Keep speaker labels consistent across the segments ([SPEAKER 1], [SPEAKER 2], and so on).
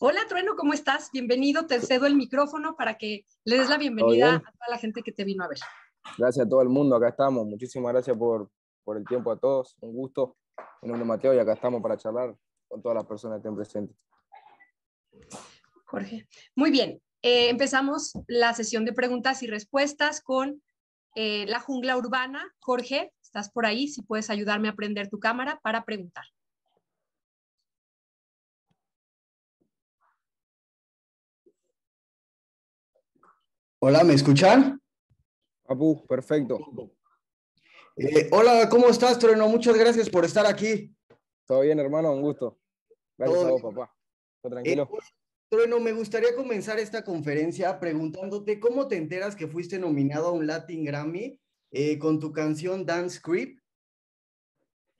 [SPEAKER 1] Hola Trueno, ¿cómo estás? Bienvenido, te cedo el micrófono para que le des la bienvenida a toda la gente que te vino a ver.
[SPEAKER 2] Gracias a todo el mundo, acá estamos. Muchísimas gracias por, por el tiempo a todos. Un gusto. Mi nombre es Mateo y acá estamos para charlar con todas las personas que estén presentes.
[SPEAKER 1] Jorge. Muy bien. Eh, empezamos la sesión de preguntas y respuestas con eh, la jungla urbana. Jorge, estás por ahí, si puedes ayudarme a prender tu cámara para preguntar.
[SPEAKER 3] Hola, ¿me escuchan?
[SPEAKER 2] Apu, perfecto.
[SPEAKER 3] Eh, hola, ¿cómo estás, Trueno? Muchas gracias por estar aquí.
[SPEAKER 2] Todo bien, hermano, un gusto. Gracias a vos, papá. ¿Todo tranquilo?
[SPEAKER 3] Eh, Trueno, me gustaría comenzar esta conferencia preguntándote cómo te enteras que fuiste nominado a un Latin Grammy eh, con tu canción Dance Creep.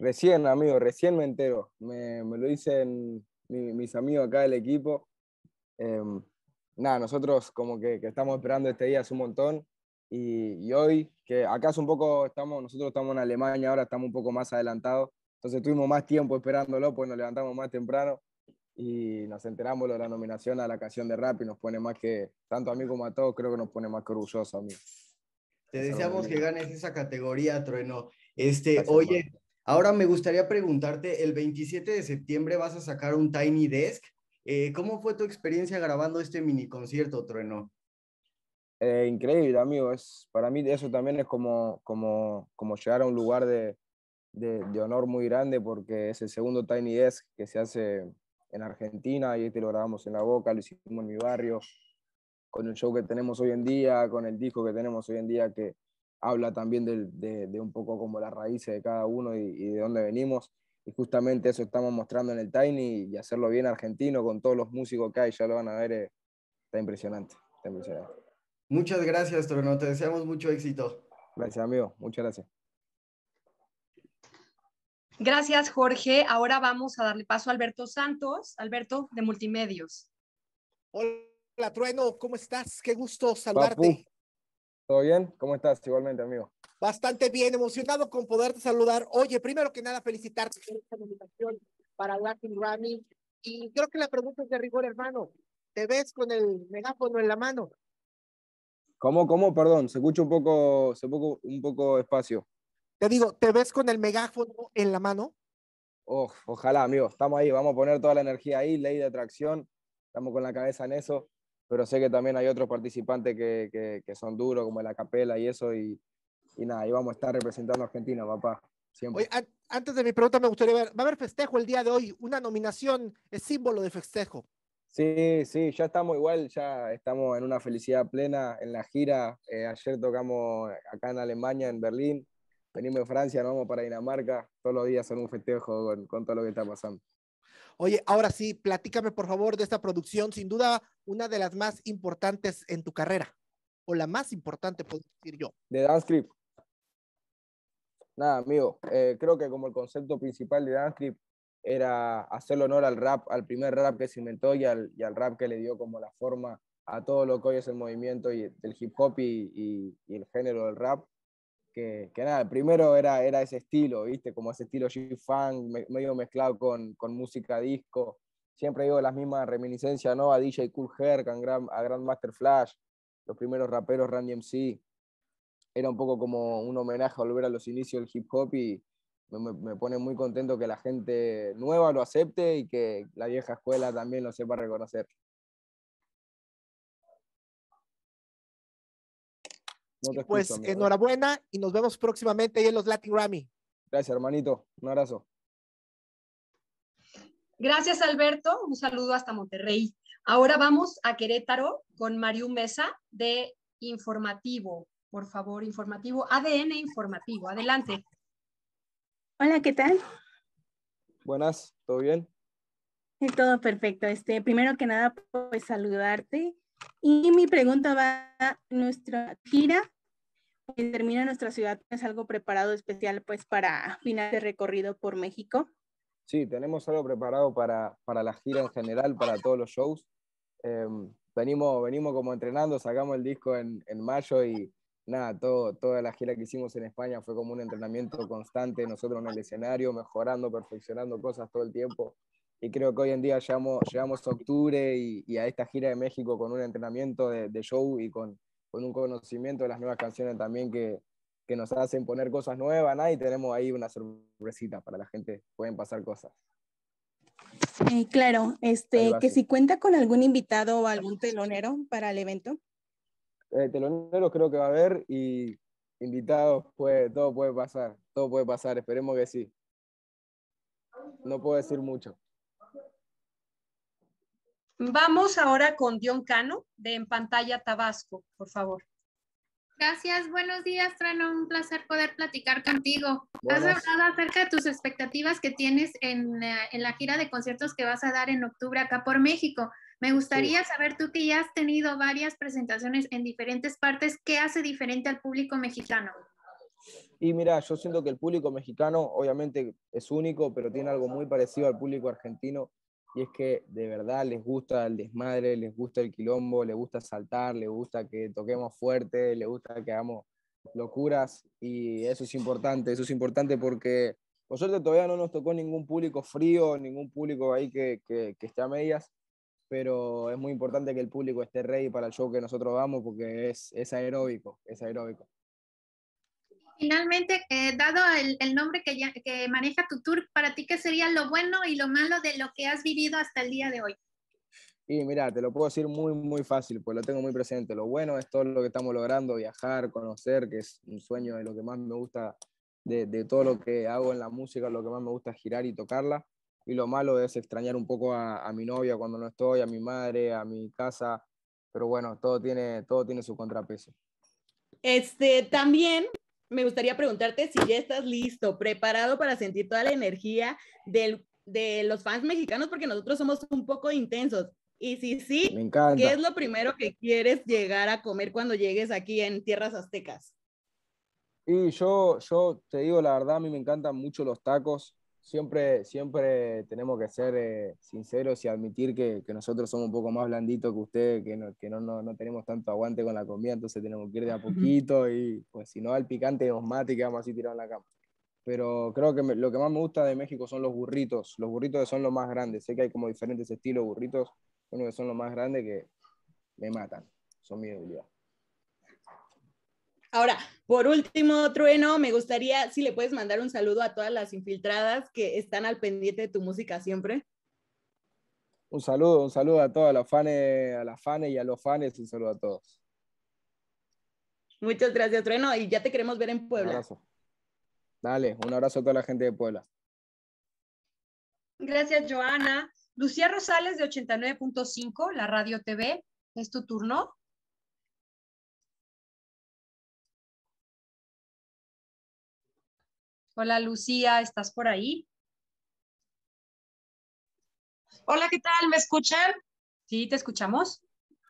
[SPEAKER 2] Recién, amigo, recién me entero. Me, lo dicen mis amigos acá del equipo. Nada, nosotros como que, estamos esperando este día hace un montón y, hoy, que acá es un poco, estamos, nosotros estamos en Alemania, ahora estamos un poco más adelantados, entonces tuvimos más tiempo esperándolo, pues nos levantamos más temprano y nos enteramos de la nominación a la canción de rap y nos pone más que, tanto a mí como a todos, creo que nos pone más que orgullosos a mí.
[SPEAKER 3] Te deseamos que ganes esa categoría, Trueno. Este, oye, ahora me gustaría preguntarte, el 27 de septiembre vas a sacar un Tiny Desk eh, ¿Cómo fue tu experiencia grabando este mini concierto, Trueno?
[SPEAKER 2] Eh, increíble, amigo. Es, para mí eso también es como, como, como llegar a un lugar de, de, honor muy grande porque es el segundo Tiny Desk que se hace en Argentina y este lo grabamos en La Boca, lo hicimos en mi barrio, con el show que tenemos hoy en día, con el disco que tenemos hoy en día que habla también de, de un poco como las raíces de cada uno y, y de dónde venimos y justamente eso estamos mostrando en el Tiny y hacerlo bien argentino con todos los músicos que hay, ya lo van a ver, eh, está, impresionante,
[SPEAKER 3] Muchas gracias, Trono, te deseamos mucho éxito.
[SPEAKER 2] Gracias, amigo, muchas gracias.
[SPEAKER 1] Gracias, Jorge. Ahora vamos a darle paso a Alberto Santos, Alberto de Multimedios.
[SPEAKER 4] Hola, Trueno, ¿cómo estás? Qué gusto saludarte.
[SPEAKER 2] ¿Todo bien? ¿Cómo estás? Igualmente, amigo.
[SPEAKER 4] Bastante bien, emocionado con poderte saludar. Oye, primero que nada, felicitarte por esta nominación para Latin Grammy. Y creo que la pregunta es de rigor, hermano. ¿Te ves con el megáfono en la mano?
[SPEAKER 2] ¿Cómo, cómo? Perdón, se escucha un poco, se poco, un poco espacio.
[SPEAKER 4] Te digo, ¿te ves con el megáfono en la mano?
[SPEAKER 2] Oh, ojalá, amigo. Estamos ahí, vamos a poner toda la energía ahí, ley de atracción. Estamos con la cabeza en eso, pero sé que también hay otros participantes que, que, que son duros, como la capela y eso, y, y nada, y vamos a estar representando a Argentina, papá. Siempre.
[SPEAKER 4] Oye, antes de mi pregunta me gustaría ver, va a haber festejo el día de hoy, una nominación es símbolo de festejo.
[SPEAKER 2] Sí, sí, ya estamos igual, ya estamos en una felicidad plena en la gira. Eh, ayer tocamos acá en Alemania, en Berlín. Venimos de Francia, nos vamos para Dinamarca. Todos los días son un festejo con, con todo lo que está pasando.
[SPEAKER 4] Oye, ahora sí, platícame por favor de esta producción, sin duda una de las más importantes en tu carrera, o la más importante, puedo decir yo.
[SPEAKER 2] De Dance Script. Nada, amigo, eh, creo que como el concepto principal de Danclip era hacerle honor al rap, al primer rap que se inventó y al, y al, rap que le dio como la forma a todo lo que hoy es el movimiento y del hip hop y, y, el género del rap. Que, que, nada, primero era, era ese estilo, ¿viste? Como ese estilo G-Funk, medio mezclado con, con, música disco. Siempre digo las mismas reminiscencias, ¿no? A DJ Cool Herc, a, Grand, a Grandmaster Flash, los primeros raperos Randy MC era un poco como un homenaje a volver a los inicios del hip hop y me, pone muy contento que la gente nueva lo acepte y que la vieja escuela también lo sepa reconocer.
[SPEAKER 4] pues enhorabuena y nos vemos próximamente ahí en los Latin Grammy.
[SPEAKER 2] Gracias, hermanito. Un abrazo.
[SPEAKER 1] Gracias, Alberto. Un saludo hasta Monterrey. Ahora vamos a Querétaro con Mariu Mesa de Informativo por favor, informativo. ADN informativo, adelante.
[SPEAKER 5] Hola, ¿qué tal?
[SPEAKER 2] Buenas, ¿todo bien?
[SPEAKER 5] Todo perfecto. Este, primero que nada, pues saludarte. Y mi pregunta va a nuestra gira. Que termina nuestra ciudad, ¿es algo preparado especial pues para final de recorrido por México?
[SPEAKER 2] Sí, tenemos algo preparado para, para la gira en general, para todos los shows. Em, venimos, venimos como entrenando, sacamos el disco en, en mayo y, nada, todo, toda la gira que hicimos en España fue como un entrenamiento constante, nosotros en el escenario, mejorando, perfeccionando cosas todo el tiempo. y creo que hoy en día llegamos, llegamos a octubre y, a esta gira de México con un entrenamiento de, show y con, con, un conocimiento de las nuevas canciones también que, que nos hacen poner cosas nuevas, ¿no? y tenemos ahí una sorpresita para la gente, pueden pasar cosas.
[SPEAKER 5] Eh, claro, este, que si cuenta con algún invitado o algún telonero para el evento.
[SPEAKER 2] Eh, teloneros creo que va a haber y invitados, puede, todo puede pasar, todo puede pasar, esperemos que sí. No puedo decir mucho.
[SPEAKER 1] Vamos ahora con Dion Cano de En Pantalla Tabasco, por favor.
[SPEAKER 6] Gracias, buenos días, Trueno. Un placer poder platicar contigo. Has hablado acerca de tus expectativas que tienes en, eh, en, la gira de conciertos que vas a dar en octubre acá por México. Me gustaría saber tú que ya has tenido varias presentaciones en diferentes partes, ¿qué hace diferente al público mexicano?
[SPEAKER 2] Y mira, yo siento que el público mexicano obviamente es único, pero tiene algo muy parecido al público argentino y es que de verdad les gusta el desmadre, les gusta el quilombo, les gusta saltar, les gusta que toquemos fuerte, les gusta que hagamos locuras y eso es importante, eso es importante porque por suerte todavía no nos tocó ningún público frío, ningún público ahí que, que, que esté a medias, pero es muy importante que el público esté ready para el show que nosotros vamos porque es, es aeróbico, es aeróbico.
[SPEAKER 6] Finalmente, eh, dado el, nombre que, que maneja tu tour, para ti, ¿qué sería lo bueno y lo malo de lo que has vivido hasta el día de hoy?
[SPEAKER 2] Y mira, te lo puedo decir muy, muy fácil, pues lo tengo muy presente. Lo bueno es todo lo que estamos logrando, viajar, conocer, que es un sueño de lo que más me gusta de, de todo lo que hago en la música, lo que más me gusta girar y tocarla. Y lo malo es extrañar un poco a, a mi novia cuando no estoy, a mi madre, a mi casa. Pero bueno, todo tiene, todo tiene su contrapeso.
[SPEAKER 7] Este, también me gustaría preguntarte si ya estás listo, preparado para sentir toda la energía del, de los fans mexicanos, porque nosotros somos un poco intensos. Y si sí, ¿qué es lo primero que quieres llegar a comer cuando llegues aquí en tierras aztecas?
[SPEAKER 2] Y yo, yo te digo la verdad, a mí me encantan mucho los tacos siempre, siempre tenemos que ser eh, sinceros y admitir que, que, nosotros somos un poco más blanditos que ustedes, que, no, que no, no, no, tenemos tanto aguante con la comida, entonces tenemos que ir de a poquito y pues si no al picante nos mate y quedamos así tirados en la cama. Pero creo que lo que más me gusta de México son los burritos. Los burritos son los más grandes. Sé que hay como diferentes estilos burritos, uno que son los más grandes que me matan. Son mi debilidad.
[SPEAKER 7] Ahora, por último, Trueno, me gustaría si le puedes mandar un saludo a todas las infiltradas que están al pendiente de tu música siempre.
[SPEAKER 2] Un saludo, un saludo a todas las fans, a las fans y a los fans, un saludo a todos.
[SPEAKER 7] Muchas gracias, Trueno, y ya te queremos ver en Puebla.
[SPEAKER 2] Un abrazo. Dale, un abrazo a toda la gente de Puebla.
[SPEAKER 1] Gracias, Joana. Lucía Rosales de 89.5, la Radio TV, es tu turno. Hola Lucía, ¿estás por ahí?
[SPEAKER 8] Hola, ¿qué tal? ¿Me escuchan?
[SPEAKER 1] Sí, te escuchamos.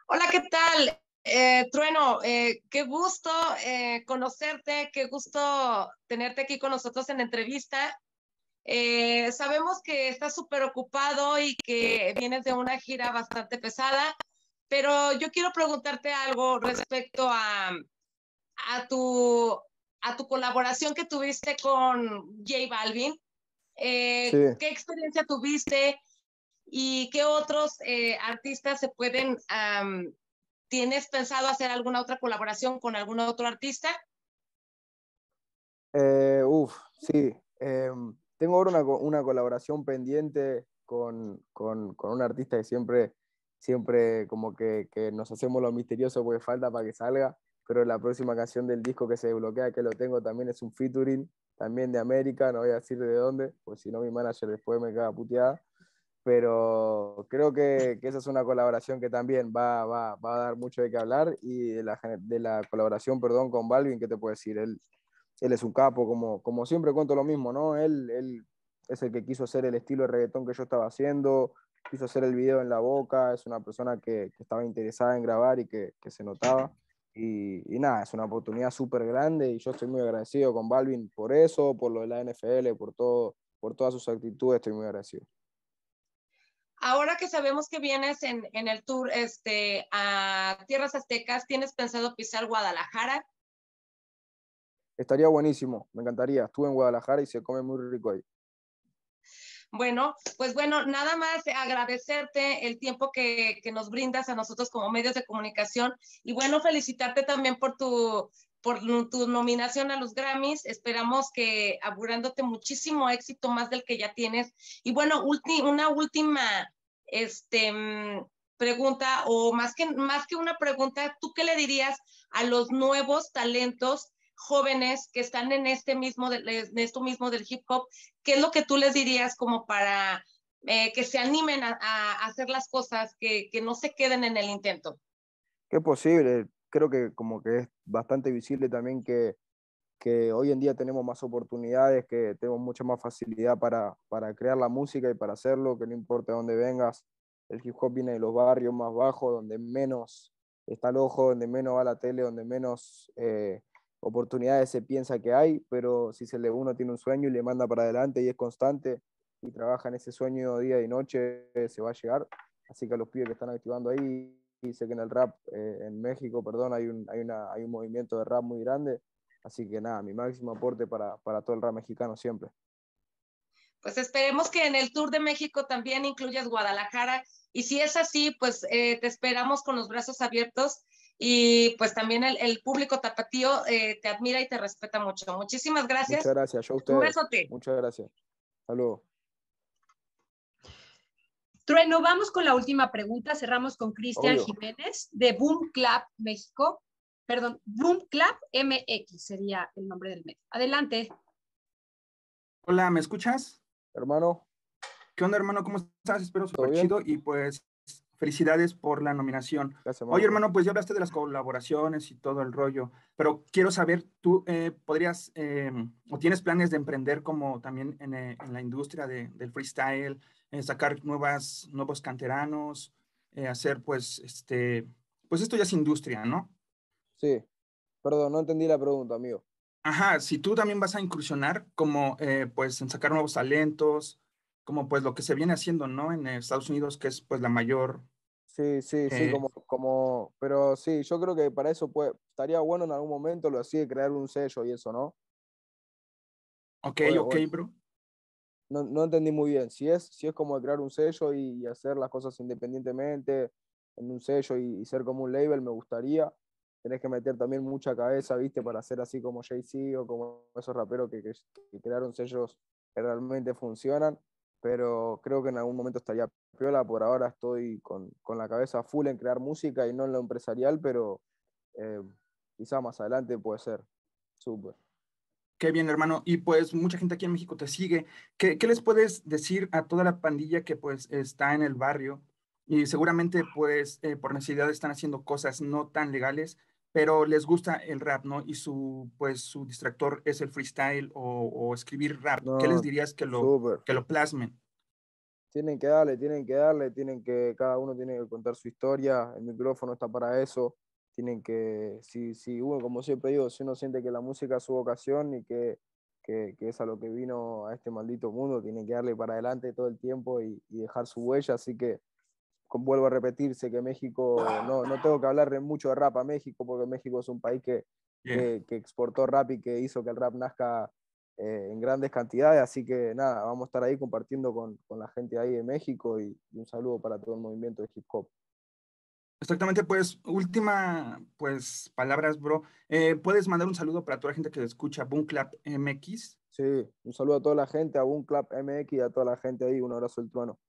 [SPEAKER 8] Hola, ¿qué tal? Eh, Trueno, eh, qué gusto eh, conocerte, qué gusto tenerte aquí con nosotros en la entrevista. sabemos que estás súper ocupado y que vienes de una gira bastante pesada, pero yo quiero preguntarte algo respecto a, a tu a tu colaboración que tuviste con J Balvin. Eh, ¿Qué experiencia tuviste y qué otros eh, artistas se pueden, tienes pensado hacer alguna otra colaboración con algún otro artista?
[SPEAKER 2] Eh, uf, sí. Em, tengo ahora una, una, colaboración pendiente con, con, con, un artista que siempre, siempre como que, que nos hacemos lo misterioso porque falta para que salga pero la próxima canción del disco que se desbloquea, que lo tengo también, es un featuring, también de América, no voy a decir de dónde, pues si no mi manager después me queda puteada, pero creo que, que, esa es una colaboración que también va, va, va, a dar mucho de qué hablar, y de la, de la colaboración, perdón, con Balvin, ¿qué te puedo decir? Él, él es un capo, como, como siempre cuento lo mismo, ¿no? Él, él es el que quiso hacer el estilo de reggaetón que yo estaba haciendo, quiso hacer el video en la boca, es una persona que, que estaba interesada en grabar y que, que se notaba. Y, nada, es una oportunidad súper grande y yo estoy muy agradecido con Balvin por eso, por lo de la NFL, por, todo, por todas sus actitudes, estoy muy agradecido.
[SPEAKER 8] Ahora que sabemos que vienes en, en el tour este, a Tierras Aztecas, ¿tienes pensado pisar Guadalajara?
[SPEAKER 2] Estaría buenísimo, me encantaría. Estuve en Guadalajara y se come muy rico ahí.
[SPEAKER 8] Bueno, pues bueno, nada más agradecerte el tiempo que, que, nos brindas a nosotros como medios de comunicación y bueno, felicitarte también por tu, por tu nominación a los Grammys. Esperamos que augurándote muchísimo éxito más del que ya tienes. Y bueno, una última este, mm, pregunta o más que, más que una pregunta, ¿tú qué le dirías a los nuevos talentos jóvenes que están en este mismo, de, esto mismo del hip hop, ¿qué es lo que tú les dirías como para eh, que se animen a, hacer las cosas, que, que, no se queden en el intento?
[SPEAKER 2] Que posible, creo que como que es bastante visible también que, que hoy en día tenemos más oportunidades, que tenemos mucha más facilidad para, para crear la música y para hacerlo, que no importa dónde vengas, el hip hop viene de los barrios más bajos, donde menos está el ojo, donde menos va la tele, donde menos... Eh, oportunidades se piensa que hay, pero si se le, uno tiene un sueño y le manda para adelante y es constante y trabaja en ese sueño día y noche, se va a llegar. Así que a los pibes que están activando ahí, y sé que en el rap eh, en México, perdón, hay un, hay, una, hay un movimiento de rap muy grande. Así que nada, mi máximo aporte para, para todo el rap mexicano siempre.
[SPEAKER 8] Pues esperemos que en el Tour de México también incluyas Guadalajara. Y si es así, pues eh, te esperamos con los brazos abiertos y pues también el, público tapatío eh, te admira y te respeta mucho. Muchísimas gracias.
[SPEAKER 2] Muchas gracias. Yo a ustedes. Un besote. Muchas gracias. Hasta
[SPEAKER 1] Trueno, vamos con la última pregunta. Cerramos con Cristian Jiménez de Boom Club México. Perdón, Boom Club MX sería el nombre del medio. Adelante.
[SPEAKER 9] Hola, ¿me escuchas?
[SPEAKER 2] Hermano.
[SPEAKER 9] ¿Qué onda, hermano? ¿Cómo estás? Espero súper chido y pues Felicidades por la nominación. Oye, hermano, pues ya hablaste de las colaboraciones y todo el rollo, pero quiero saber, ¿tú eh, podrías em, o tienes planes de emprender como también en, eh, en la industria de, del freestyle, eh, sacar nuevas, nuevos canteranos, hacer pues, este, pues esto ya es industria, ¿no?
[SPEAKER 2] Sí, perdón, no entendí la pregunta, amigo.
[SPEAKER 9] Ajá, si tú también vas a incursionar como pues en sacar nuevos talentos, como pues lo que se viene haciendo, ¿no? En Estados Unidos, que es pues la mayor
[SPEAKER 2] Sí, sí, sí, como, como, pero sí, yo creo que para eso puede, estaría bueno en algún momento lo así de crear un sello y eso, ¿no?
[SPEAKER 9] Ok, ok, bro.
[SPEAKER 2] No, no, entendí muy bien. Si es, si es como crear un sello y, hacer las cosas independientemente en un sello y, ser como un label, me gustaría. Tenés que meter también mucha cabeza, ¿viste? Para hacer así como Jay-Z o como esos raperos que, que, que crearon sellos que realmente funcionan pero creo que en algún momento estaría piola. Por ahora estoy con, con la cabeza full en crear música y no en lo empresarial, pero eh, quizá más adelante puede ser. Súper.
[SPEAKER 9] Qué bien, hermano. Y pues mucha gente aquí en México te sigue. ¿Qué, ¿Qué, les puedes decir a toda la pandilla que pues está en el barrio? Y seguramente pues eh, por necesidad están haciendo cosas no tan legales, pero les gusta el rap, ¿no? Y su, pues, su distractor es el freestyle o, o escribir rap. ¿Qué les dirías que lo, que lo plasmen?
[SPEAKER 2] Tienen que darle, tienen que darle, tienen que, cada uno tiene que contar su historia, el micrófono está para eso, tienen que, si, si uno, como siempre digo, si uno siente que la música es su vocación y que, que, que es a lo que vino a este maldito mundo, tienen que darle para adelante todo el tiempo y, y dejar su huella, así que vuelvo a repetirse que México, no, no tengo que hablar mucho de rap a México, porque México es un país que, que, exportó rap y que hizo que el rap nazca eh, en grandes cantidades, así que nada, vamos a estar ahí compartiendo con, con la gente ahí de México y, un saludo para todo el movimiento de hip hop.
[SPEAKER 9] Exactamente, pues última, pues palabras, bro. Eh, ¿Puedes mandar un saludo para toda la gente que escucha Boom Club MX?
[SPEAKER 2] Sí, un saludo a toda la gente, a Boom Club MX y a toda la gente ahí. Un abrazo del trueno.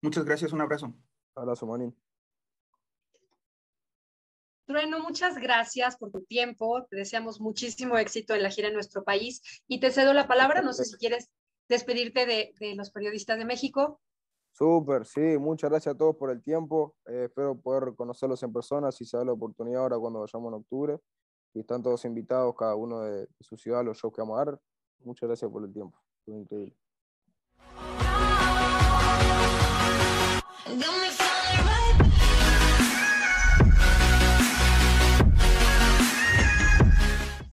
[SPEAKER 9] Muchas gracias, un abrazo.
[SPEAKER 2] Abrazo, Manín.
[SPEAKER 1] Trueno, muchas gracias por tu tiempo. Te deseamos muchísimo éxito en la gira en nuestro país y te cedo la palabra. No sé si quieres despedirte de, los periodistas de México.
[SPEAKER 2] Súper, sí, muchas gracias a todos por el tiempo. Eh, espero poder conocerlos en persona si se da la oportunidad ahora cuando vayamos en octubre. Y están todos invitados, cada uno de, su ciudad, los shows que vamos a dar. Muchas gracias por el tiempo. Fue increíble.